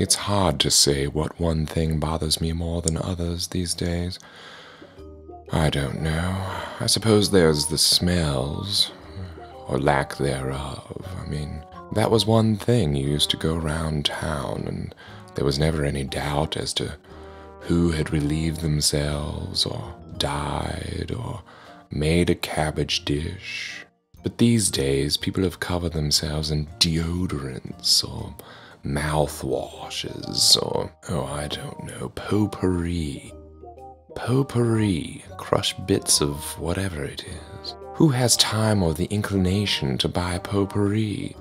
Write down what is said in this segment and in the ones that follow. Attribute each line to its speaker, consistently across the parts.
Speaker 1: It's hard to say what one thing bothers me more than others these days. I don't know. I suppose there's the smells, or lack thereof. I mean, that was one thing you used to go round town, and there was never any doubt as to who had relieved themselves, or died, or made a cabbage dish. But these days, people have covered themselves in deodorants, or mouthwashes, or, oh, I don't know, potpourri. Potpourri, crushed bits of whatever it is. Who has time or the inclination to buy potpourri?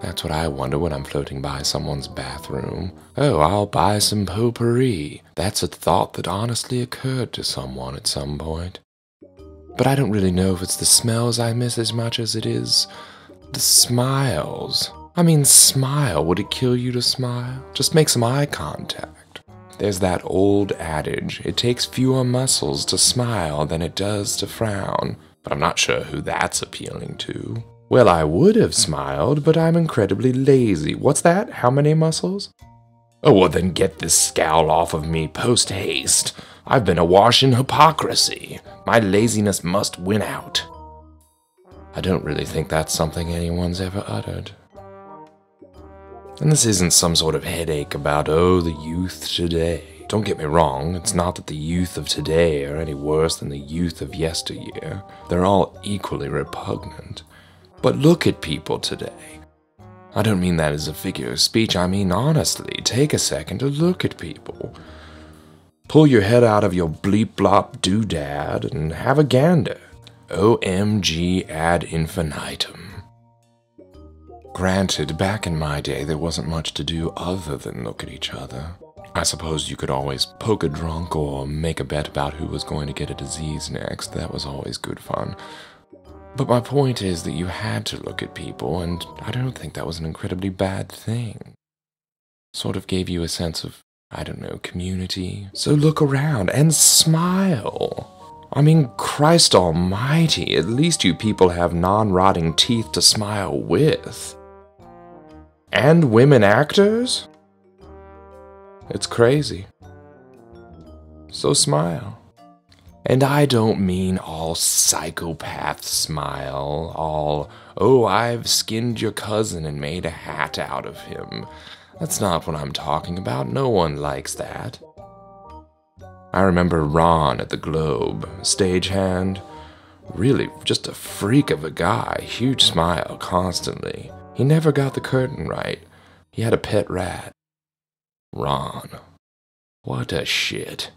Speaker 1: That's what I wonder when I'm floating by someone's bathroom. Oh, I'll buy some potpourri. That's a thought that honestly occurred to someone at some point. But I don't really know if it's the smells I miss as much as it is the smiles. I mean, smile. Would it kill you to smile? Just make some eye contact. There's that old adage it takes fewer muscles to smile than it does to frown, but I'm not sure who that's appealing to. Well, I would have smiled, but I'm incredibly lazy. What's that? How many muscles? Oh, well, then get this scowl off of me post haste. I've been awash in hypocrisy. My laziness must win out. I don't really think that's something anyone's ever uttered. And this isn't some sort of headache about, oh, the youth today. Don't get me wrong, it's not that the youth of today are any worse than the youth of yesteryear. They're all equally repugnant. But look at people today. I don't mean that as a figure of speech, I mean honestly, take a second to look at people. Pull your head out of your bleep blop doodad and have a gander. OMG ad infinitum. Granted, back in my day, there wasn't much to do other than look at each other. I suppose you could always poke a drunk or make a bet about who was going to get a disease next. That was always good fun. But my point is that you had to look at people, and I don't think that was an incredibly bad thing. Sort of gave you a sense of, I don't know, community. So look around and smile. I mean, Christ almighty, at least you people have non rotting teeth to smile with. And women actors? It's crazy. So smile. And I don't mean all psychopath smile, all, oh, I've skinned your cousin and made a hat out of him. That's not what I'm talking about. No one likes that. I remember Ron at the Globe, stagehand. Really, just a freak of a guy, huge smile constantly. He never got the curtain right. He had a pet rat. Ron. What a shit.